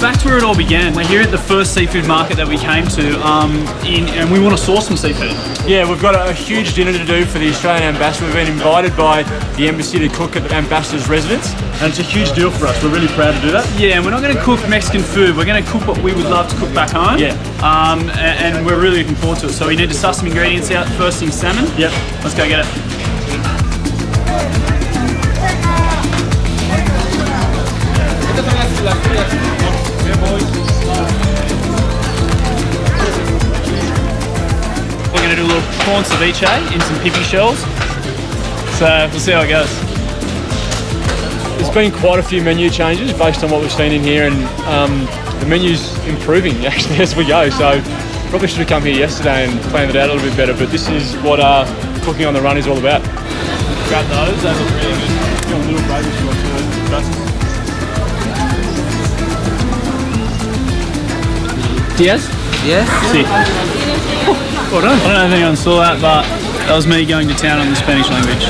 Back to where it all began. We're here at the first seafood market that we came to, um, in, and we want to source some seafood. Yeah, we've got a, a, huge dinner to do for the Australian Ambassador. We've been invited by the embassy to cook at the Ambassador's residence, and it's a huge deal for us. We're really proud to do that. Yeah, and we're not going to cook Mexican food. We're going to cook what we would love to cook back home. Yeah. Um, and, and we're really looking forward to it. So we need to suss some ingredients out. First thing, salmon. Yep. Let's go get it. We're going to do a little prawn ceviche in some pipi shells. So we'll see how it goes. There's been quite a few menu changes based on what we've seen in here, and um, the menu's improving actually as we go. So probably should have come here yesterday and planned it out a little bit better. But this is what uh, cooking on the run is all about. Grab those; they look really good. Diaz? Yeah? See. Well done. I don't know if anyone saw that, but that was me going to town on the Spanish language.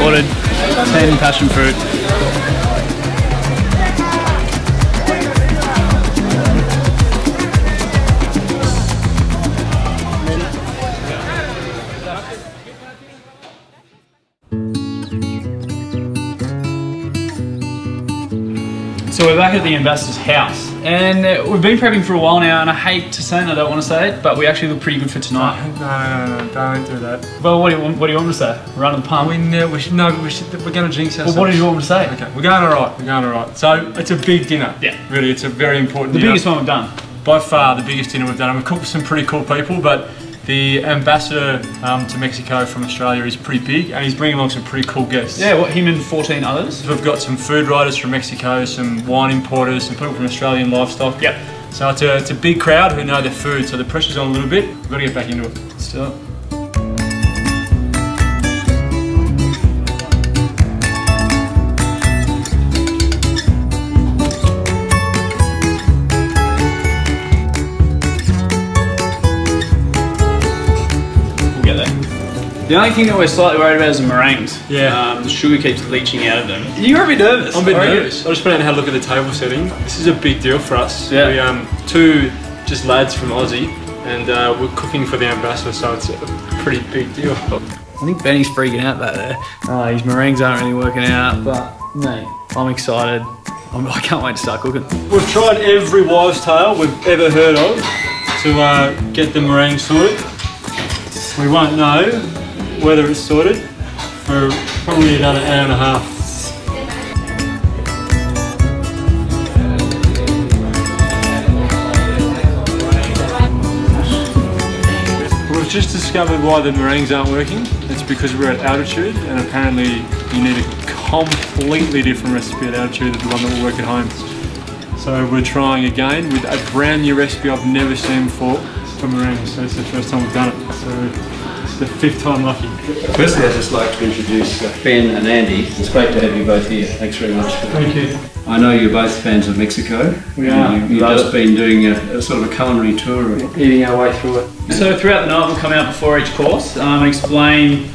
Ordered 10 passion fruit. So we're back at the ambassador's house, and uh, we've been prepping for a while now. And I hate to say it, I don't want to say it, but we actually look pretty good for tonight. No, no, no, no don't do that. Well, what do you want? What do you want me to say? Run the pump. We know we should no, we should. We're going to jinx ourselves. Well, what did you want me to say? Okay, we're going all right. We're going all right. So it's a big dinner. Yeah. Really, it's a very important. The dinner. biggest one we've done. By far, the biggest dinner we've done. And we've cooked with some pretty cool people, but the ambassador um, to Mexico from Australia is pretty big, and he's bringing along some pretty cool guests. Yeah, what him and 14 others. We've got some food writers from Mexico, some wine importers, some people from Australian livestock. Yep. So it's a, it's a big crowd who know their food, so the pressure's on a little bit. We've got to get back into it. Let's do it. The only thing that we're slightly worried about is the meringues. Yeah. Um, the sugar keeps leaching out of them. You're a bit nervous. I'm a bit Are you? nervous. I just went out and had a look at the table setting. This is a big deal for us. Yeah. We um two just lads from Aussie, and uh, we're cooking for the ambassador, so it's a pretty big deal. I think Benny's freaking out back there. Uh, his meringues aren't really working out, but mate, I'm excited. I'm, I can't wait to start cooking. We've tried every wives' tale we've ever heard of to uh, get the meringue sorted. We won't know whether it's sorted for probably another hour and a half. We've just discovered why the meringues aren't working. It's because we're at altitude and apparently you need a completely different recipe at altitude than the one that will work at home. So we're trying again with a brand new recipe I've never seen before for meringues. So it's the first time we've done it. So it's the fifth time lucky. Firstly, I'd just like to introduce uh, Ben and Andy. It's great to have you both here. Thanks very much. Thank you. I know you're both fans of Mexico. We are. You, you've Love just been doing a, a sort of a culinary tour. Of, Eating our way through it. So throughout the night, we'll come out before each course um, and explain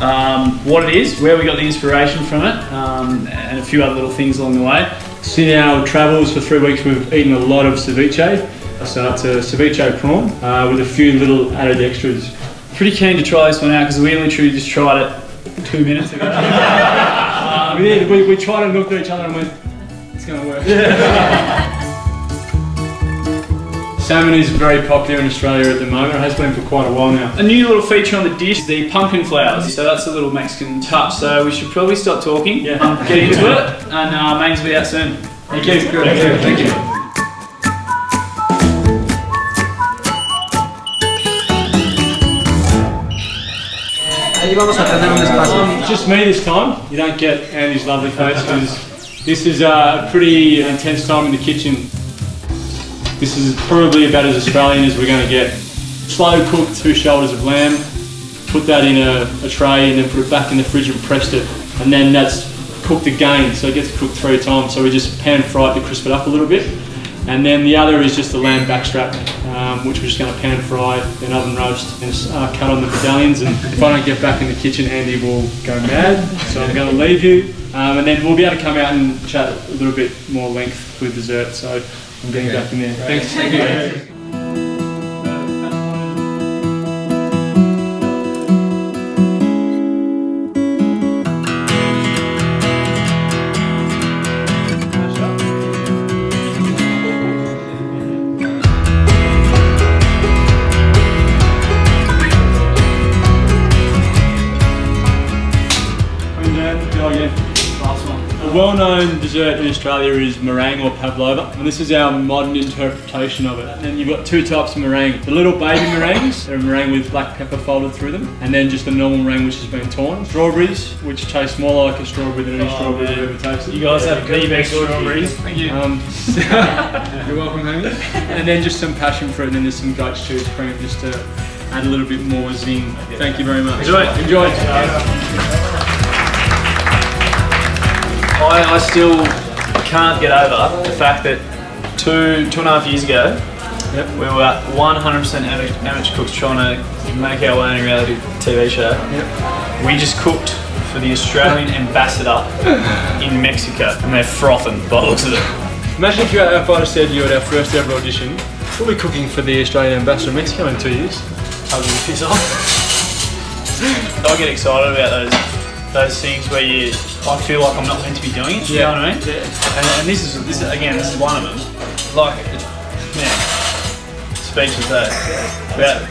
um, what it is, where we got the inspiration from it, um, and a few other little things along the way. In our travels for three weeks, we've eaten a lot of ceviche. So it's a ceviche prawn uh, with a few little added extras. Pretty keen to try this one out because we literally just tried it two minutes ago. we, did, we, we tried and looked at each other and went, it's going to work. Salmon is very popular in Australia at the moment. It has been for quite a while now. A new little feature on the dish, the pumpkin flowers. So that's a little Mexican touch. So we should probably stop talking, Yeah. um, get into it, and uh, Main's will be out soon. Thank you. Thank you. Thank you. Vamos a tener un espacio. Just me this time. You don't get Andy's lovely face because this is a pretty intense time in the kitchen. This is probably about as Australian as we're going to get. Slow cooked two shoulders of lamb, put that in a, a tray and then put it back in the fridge and pressed it. And then that's cooked again, so it gets cooked three times. So we just pan fry it to crisp it up a little bit. And then the other is just the lamb backstrap, um, which we're just going to pan fry, then oven roast, and uh, cut on the medallions. And if I don't get back in the kitchen, Andy will go mad. So I'm going to leave you Um, and then we'll be able to come out and chat a little bit more length with dessert. So I'm getting back in there. Thanks. Thank A well-known dessert in Australia is meringue or pavlova, and this is our modern interpretation of it. And then you've got two types of meringue. The little baby meringues, they're a meringue with black pepper folded through them, and then just the normal meringue which has been torn. Strawberries, which taste more like a strawberry than any strawberry you've ever tasted. You guys have the best strawberries. Thank you. Um, you're welcome, Hammy. And then just some passion fruit, and then there's some goat's cheese cream just to add a little bit more zing. Thank you very much. Enjoy. Enjoy. I, I still can't get over the fact that two two and a half years ago, Yep. we were 100% amateur, cooks trying to make our way in a reality TV show. Yep. We just cooked for the Australian ambassador in Mexico, and they're frothing by the looks of it. Imagine if, you, if I'd have said you at our first ever audition, we'll be cooking for the Australian ambassador in Mexico in two years. Tell me to piss off. I get excited about those those things where you I feel like I'm not meant to be doing it. You know what I mean? And, and this is this is, again this is one of them. Like, it's, man, speechless there. About,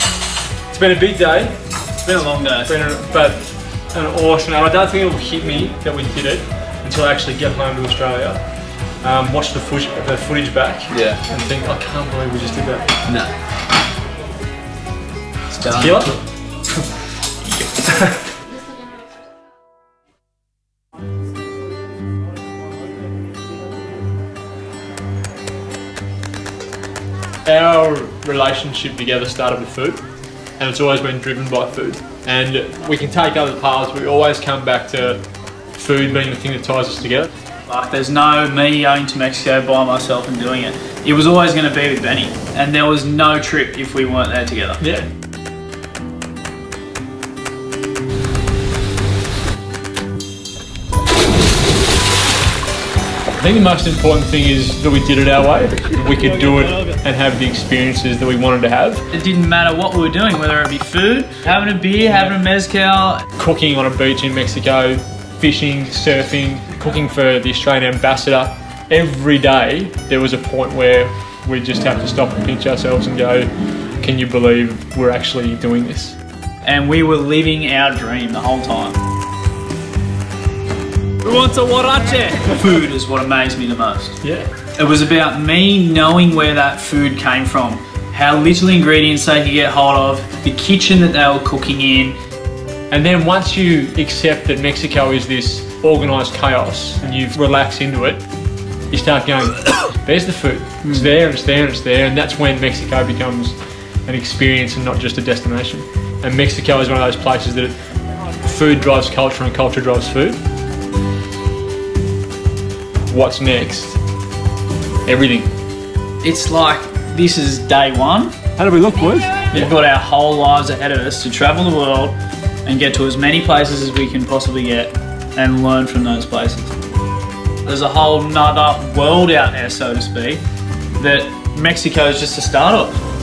It's been a big day, it's been a long day. it's been a, but an awesome day. I don't think it will hit me that we did it until I actually get home to Australia, um, watch the, footage, the footage back, Yeah. and think, I can't believe we just did that. No. It's done. Tequila? Our relationship together started with food, and it's always been driven by food. And we can take other paths, but we always come back to food being the thing that ties us together. Like, there's no me going to Mexico by myself and doing it. It was always going to be with Benny, and there was no trip if we weren't there together. Yeah. I think the most important thing is that we did it our way. We could do it and have the experiences that we wanted to have. It didn't matter what we were doing, whether it be food, having a beer, having a mezcal. Cooking on a beach in Mexico, fishing, surfing, cooking for the Australian ambassador. Every day there was a point where we just have to stop and pinch ourselves and go, can you believe we're actually doing this? And we were living our dream the whole time. We want a huarache. Food is what amazed me the most. Yeah. It was about me knowing where that food came from, how little ingredients they could get hold of, the kitchen that they were cooking in. And then once you accept that Mexico is this organised chaos and you relax into it, you start going, there's the food. It's hmm. there and it's there and it's there. And that's when Mexico becomes an experience and not just a destination. And Mexico is one of those places that food drives culture and culture drives food. What's next? Everything. It's like this is day one. How do we look, boys? We've got our whole lives ahead of us to travel the world and get to as many places as we can possibly get and learn from those places. There's a whole nother world out there, so to speak, that Mexico is just a start of.